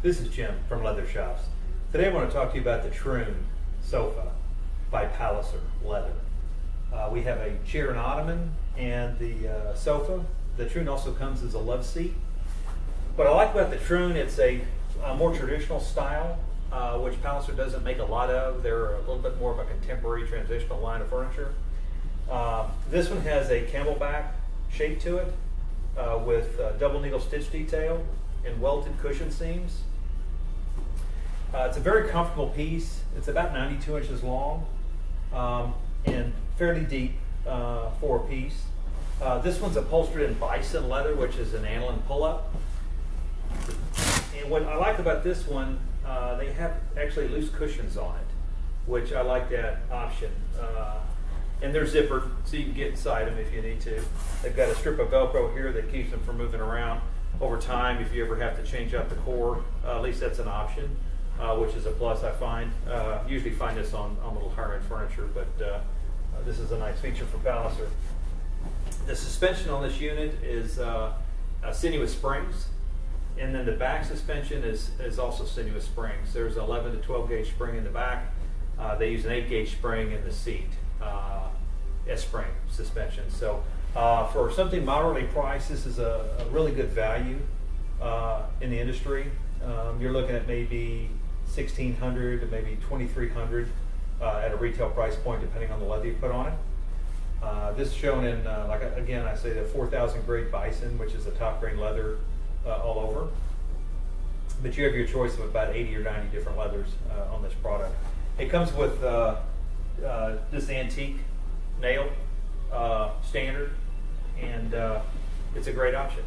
This is Jim from Leather Shoppes. Today I want to talk to you about the Troon sofa by Palliser Leather. Uh, we have a chair and ottoman and the uh, sofa. The Troon also comes as a love seat. What I like about the Troon, it's a, a more traditional style, uh, which Palliser doesn't make a lot of. They're a little bit more of a contemporary transitional line of furniture. Um, this one has a camelback shape to it uh, with uh, double needle stitch detail and welted cushion seams. Uh, it's a very comfortable piece. It's about 92 inches long um, and fairly deep uh, for a piece. Uh, this one's upholstered in bison leather, which is an aniline pull-up. And what I like about this one, uh, they have actually loose cushions on it, which I like that option. Uh, and they're zippered, so you can get inside them if you need to. They've got a strip of Velcro here that keeps them from moving around over time. If you ever have to change out the core, uh, at least that's an option, uh, which is a plus I find. Uh, usually find this on, on little higher end furniture, but uh, this is a nice feature for Palliser. The suspension on this unit is uh, sinuous springs, and then the back suspension is, is also sinuous springs. There's 11 to 12 gauge spring in the back. Uh, they use an 8 gauge spring in the seat. S-spring suspension. So uh, for something moderately priced, this is a, a really good value uh, in the industry. Um, you're looking at maybe 1600 to maybe 2300 uh, at a retail price point, depending on the leather you put on it. Uh, this is shown in, uh, like again, I say the 4000 grade bison, which is a top grain leather uh, all over. But you have your choice of about 80 or 90 different leathers on this product. It comes with this antique nail uh, standard, and uh, it's a great option.